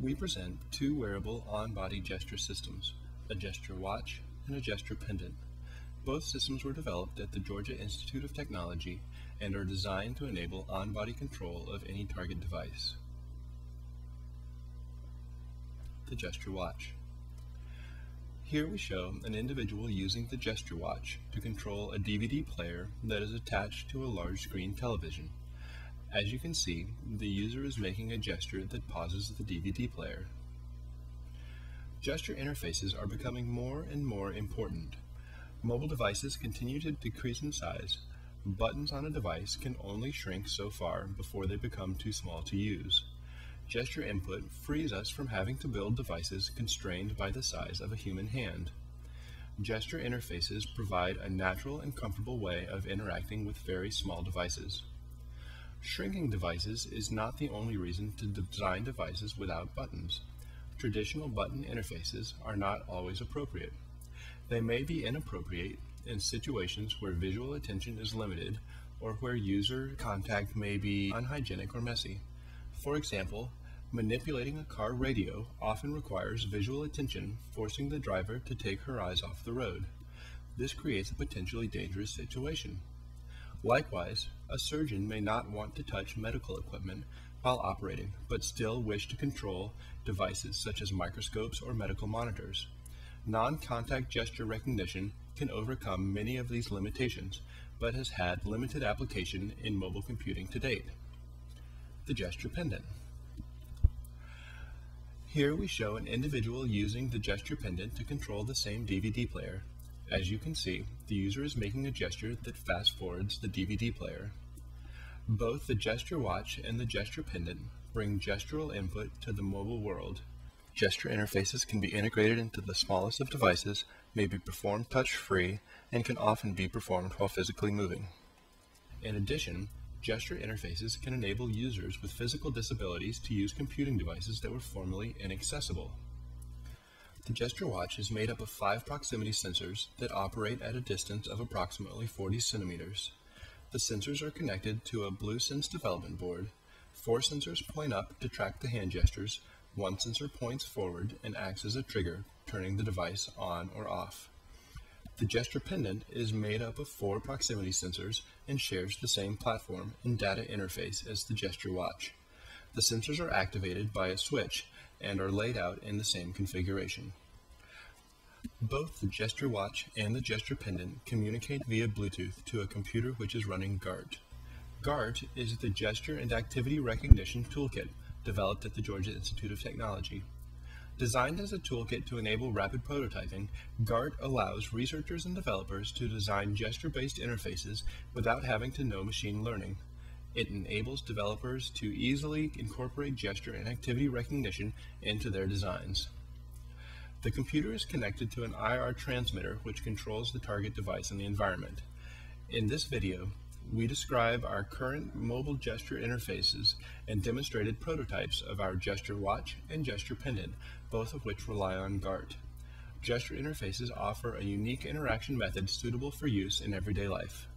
we present two wearable on-body gesture systems, a gesture watch and a gesture pendant. Both systems were developed at the Georgia Institute of Technology and are designed to enable on-body control of any target device. The gesture watch. Here we show an individual using the gesture watch to control a DVD player that is attached to a large screen television. As you can see, the user is making a gesture that pauses the DVD player. Gesture interfaces are becoming more and more important. Mobile devices continue to decrease in size. Buttons on a device can only shrink so far before they become too small to use. Gesture input frees us from having to build devices constrained by the size of a human hand. Gesture interfaces provide a natural and comfortable way of interacting with very small devices. Shrinking devices is not the only reason to design devices without buttons. Traditional button interfaces are not always appropriate. They may be inappropriate in situations where visual attention is limited or where user contact may be unhygienic or messy. For example, manipulating a car radio often requires visual attention, forcing the driver to take her eyes off the road. This creates a potentially dangerous situation. Likewise, a surgeon may not want to touch medical equipment while operating, but still wish to control devices such as microscopes or medical monitors. Non-contact gesture recognition can overcome many of these limitations, but has had limited application in mobile computing to date. The gesture pendant. Here we show an individual using the gesture pendant to control the same DVD player as you can see, the user is making a gesture that fast forwards the DVD player. Both the gesture watch and the gesture pendant bring gestural input to the mobile world. Gesture interfaces can be integrated into the smallest of devices, may be performed touch-free, and can often be performed while physically moving. In addition, gesture interfaces can enable users with physical disabilities to use computing devices that were formerly inaccessible. The gesture watch is made up of five proximity sensors that operate at a distance of approximately 40 centimeters. The sensors are connected to a BlueSense development board. Four sensors point up to track the hand gestures, one sensor points forward and acts as a trigger, turning the device on or off. The gesture pendant is made up of four proximity sensors and shares the same platform and data interface as the gesture watch. The sensors are activated by a switch and are laid out in the same configuration. Both the gesture watch and the gesture pendant communicate via Bluetooth to a computer which is running GART. GART is the Gesture and Activity Recognition Toolkit developed at the Georgia Institute of Technology. Designed as a toolkit to enable rapid prototyping, GART allows researchers and developers to design gesture-based interfaces without having to know machine learning. It enables developers to easily incorporate gesture and activity recognition into their designs. The computer is connected to an IR transmitter which controls the target device in the environment. In this video, we describe our current mobile gesture interfaces and demonstrated prototypes of our gesture watch and gesture pendant, both of which rely on GART. Gesture interfaces offer a unique interaction method suitable for use in everyday life.